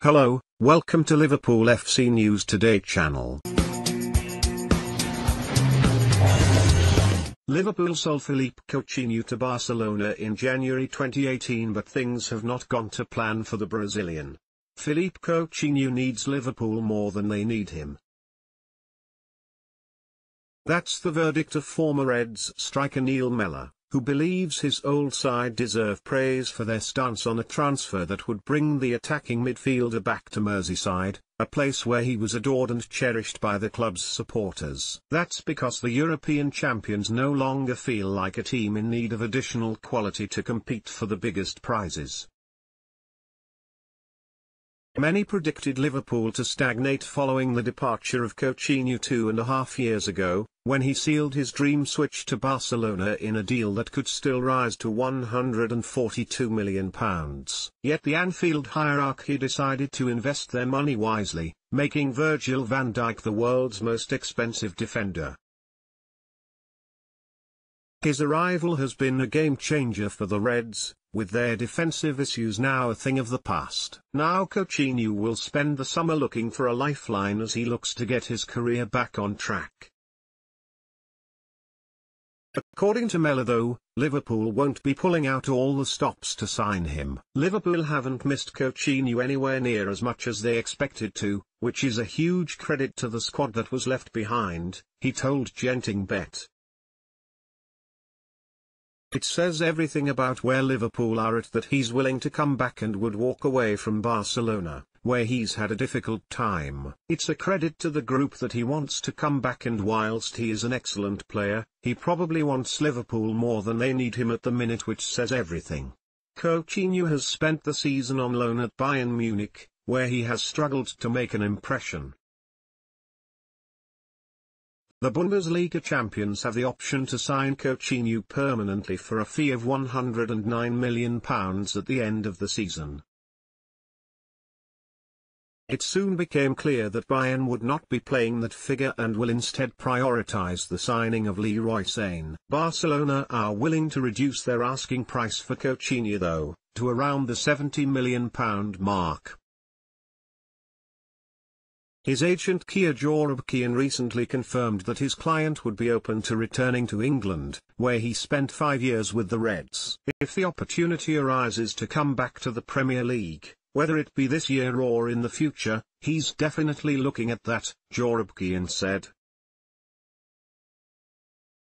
Hello, welcome to Liverpool FC News Today channel. Liverpool sold Philippe Coutinho to Barcelona in January 2018 but things have not gone to plan for the Brazilian. Philippe Coutinho needs Liverpool more than they need him. That's the verdict of former Reds striker Neil Mellor who believes his old side deserve praise for their stance on a transfer that would bring the attacking midfielder back to Merseyside, a place where he was adored and cherished by the club's supporters. That's because the European champions no longer feel like a team in need of additional quality to compete for the biggest prizes. Many predicted Liverpool to stagnate following the departure of Coutinho two and a half years ago, when he sealed his dream switch to Barcelona in a deal that could still rise to £142 million. Yet the Anfield hierarchy decided to invest their money wisely, making Virgil van Dijk the world's most expensive defender. His arrival has been a game-changer for the Reds, with their defensive issues now a thing of the past. Now Coutinho will spend the summer looking for a lifeline as he looks to get his career back on track. According to Mellor though, Liverpool won't be pulling out all the stops to sign him. Liverpool haven't missed Coutinho anywhere near as much as they expected to, which is a huge credit to the squad that was left behind, he told Genting Bet. It says everything about where Liverpool are at that he's willing to come back and would walk away from Barcelona where he's had a difficult time. It's a credit to the group that he wants to come back and whilst he is an excellent player, he probably wants Liverpool more than they need him at the minute which says everything. Coutinho has spent the season on loan at Bayern Munich, where he has struggled to make an impression. The Bundesliga champions have the option to sign Coutinho permanently for a fee of £109 million at the end of the season. It soon became clear that Bayern would not be playing that figure and will instead prioritise the signing of Leroy Sane. Barcelona are willing to reduce their asking price for Coutinho though, to around the £70 million mark. His agent Kia Joorabchian recently confirmed that his client would be open to returning to England, where he spent five years with the Reds. If the opportunity arises to come back to the Premier League, whether it be this year or in the future, he's definitely looking at that, Joorabchian said.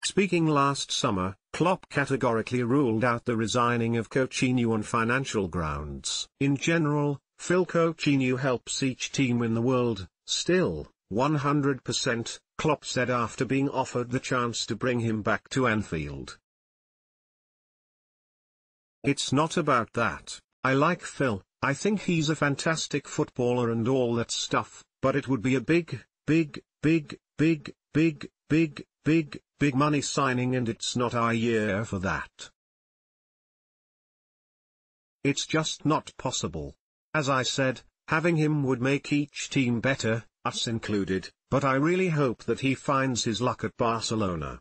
Speaking last summer, Klopp categorically ruled out the resigning of Coutinho on financial grounds. In general, Phil Coutinho helps each team in the world, still, 100%, Klopp said after being offered the chance to bring him back to Anfield. It's not about that, I like Phil, I think he's a fantastic footballer and all that stuff, but it would be a big, big, big, big, big, big, big, big money signing and it's not our year for that. It's just not possible. As I said, having him would make each team better, us included, but I really hope that he finds his luck at Barcelona.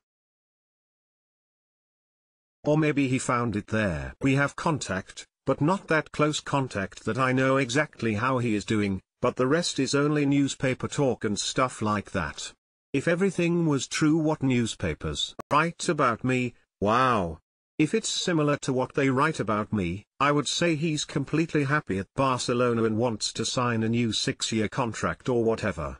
Or maybe he found it there. We have contact, but not that close contact that I know exactly how he is doing, but the rest is only newspaper talk and stuff like that. If everything was true what newspapers write about me, wow. If it's similar to what they write about me, I would say he's completely happy at Barcelona and wants to sign a new six-year contract or whatever.